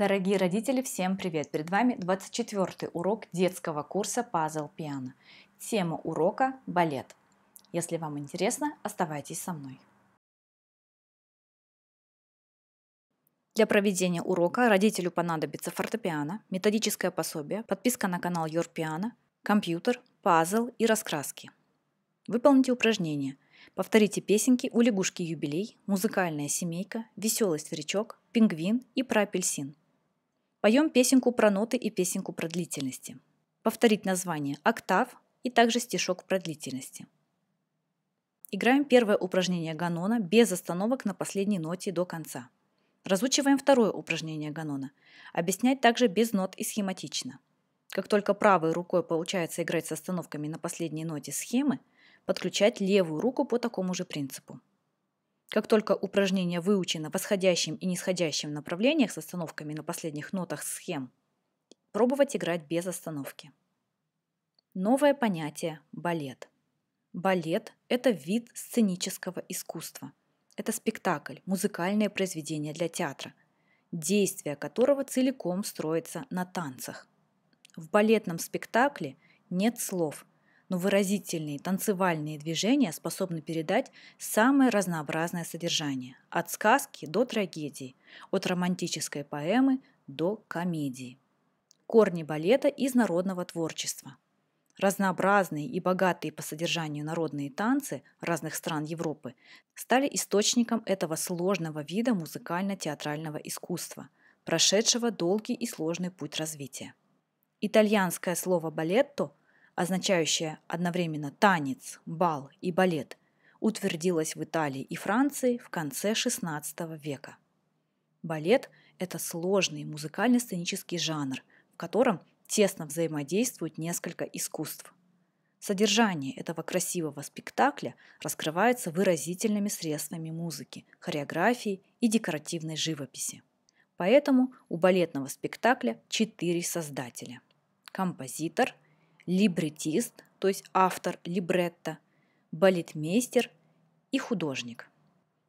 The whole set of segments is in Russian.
Дорогие родители, всем привет! Перед вами 24 урок детского курса Puzzle Piano. Тема урока – балет. Если вам интересно, оставайтесь со мной. Для проведения урока родителю понадобится фортепиано, методическое пособие, подписка на канал Your Piano, компьютер, пазл и раскраски. Выполните упражнения. Повторите песенки у лягушки юбилей, музыкальная семейка, веселый старичок, пингвин и про апельсин. Поем песенку про ноты и песенку про длительности. Повторить название октав и также стишок про длительности. Играем первое упражнение ганона без остановок на последней ноте до конца. Разучиваем второе упражнение ганона. Объяснять также без нот и схематично. Как только правой рукой получается играть с остановками на последней ноте схемы, подключать левую руку по такому же принципу. Как только упражнение выучено в восходящем и нисходящем направлениях с остановками на последних нотах схем, пробовать играть без остановки. Новое понятие – балет. Балет – это вид сценического искусства. Это спектакль, музыкальное произведение для театра, действие которого целиком строится на танцах. В балетном спектакле нет слов – но выразительные танцевальные движения способны передать самое разнообразное содержание, от сказки до трагедии, от романтической поэмы до комедии. Корни балета из народного творчества. Разнообразные и богатые по содержанию народные танцы разных стран Европы стали источником этого сложного вида музыкально-театрального искусства, прошедшего долгий и сложный путь развития. Итальянское слово «балетто» означающая одновременно танец, бал и балет, утвердилась в Италии и Франции в конце XVI века. Балет – это сложный музыкально-сценический жанр, в котором тесно взаимодействуют несколько искусств. Содержание этого красивого спектакля раскрывается выразительными средствами музыки, хореографии и декоративной живописи. Поэтому у балетного спектакля четыре создателя – композитор – либретист, то есть автор либретто, балетмейстер и художник.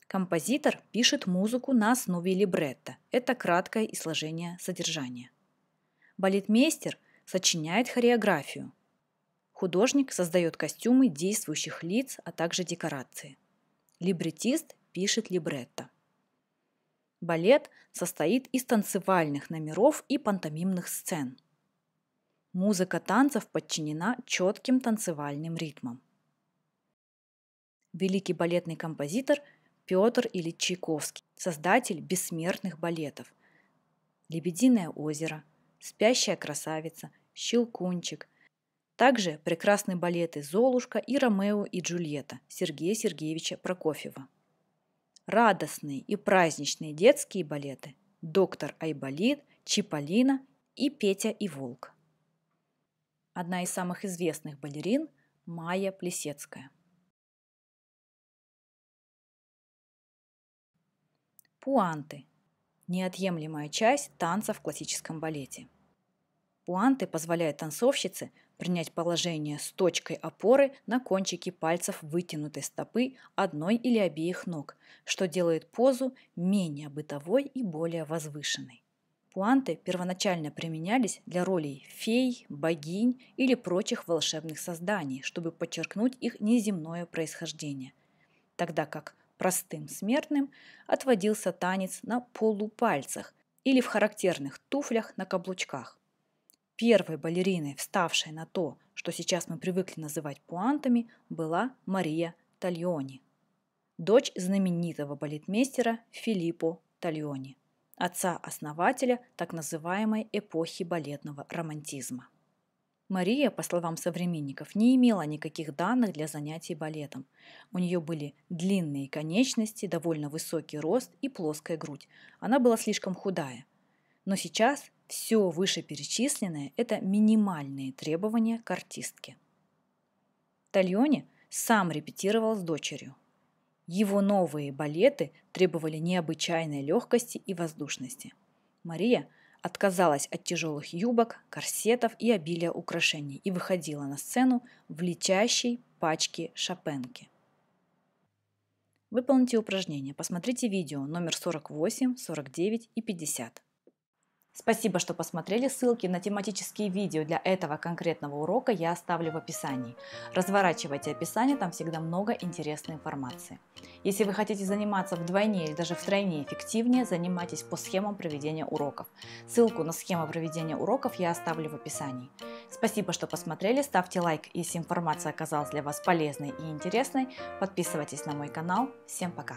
Композитор пишет музыку на основе либретто. Это краткое изложение содержания. Балетмейстер сочиняет хореографию. Художник создает костюмы действующих лиц, а также декорации. Либретист пишет либретто. Балет состоит из танцевальных номеров и пантомимных сцен – Музыка танцев подчинена четким танцевальным ритмам. Великий балетный композитор Петр Ильич Чайковский, создатель бессмертных балетов. «Лебединое озеро», «Спящая красавица», «Щелкунчик», также прекрасные балеты «Золушка» и «Ромео и Джульетта» Сергея Сергеевича Прокофьева. Радостные и праздничные детские балеты «Доктор Айболит», «Чиполлино» и «Петя и Волк» одна из самых известных балерин Майя Плесецкая. Пуанты – неотъемлемая часть танца в классическом балете. Пуанты позволяют танцовщице принять положение с точкой опоры на кончике пальцев вытянутой стопы одной или обеих ног, что делает позу менее бытовой и более возвышенной. Пуанты первоначально применялись для ролей фей, богинь или прочих волшебных созданий, чтобы подчеркнуть их неземное происхождение, тогда как простым смертным отводился танец на полупальцах или в характерных туфлях на каблучках. Первой балериной, вставшей на то, что сейчас мы привыкли называть пуантами, была Мария Тальони, дочь знаменитого балетмейстера Филиппо Тальони отца-основателя так называемой эпохи балетного романтизма. Мария, по словам современников, не имела никаких данных для занятий балетом. У нее были длинные конечности, довольно высокий рост и плоская грудь. Она была слишком худая. Но сейчас все вышеперечисленное – это минимальные требования к артистке. Тальоне сам репетировал с дочерью. Его новые балеты требовали необычайной легкости и воздушности. Мария отказалась от тяжелых юбок, корсетов и обилия украшений и выходила на сцену в летящей пачке шапенки. Выполните упражнение. Посмотрите видео номер 48, 49 и 50. Спасибо, что посмотрели. Ссылки на тематические видео для этого конкретного урока я оставлю в описании. Разворачивайте описание, там всегда много интересной информации. Если вы хотите заниматься вдвойне или даже втройне эффективнее, занимайтесь по схемам проведения уроков. Ссылку на схему проведения уроков я оставлю в описании. Спасибо, что посмотрели. Ставьте лайк, если информация оказалась для вас полезной и интересной. Подписывайтесь на мой канал. Всем пока!